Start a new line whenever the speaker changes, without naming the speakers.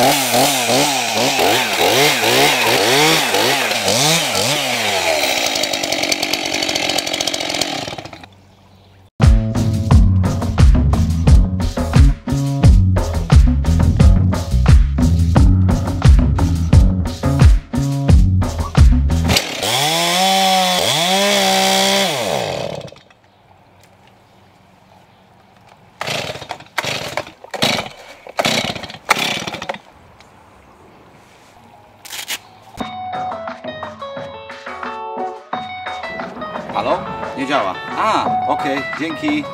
Oh. Halo? Nie działa. A, okej, dzięki.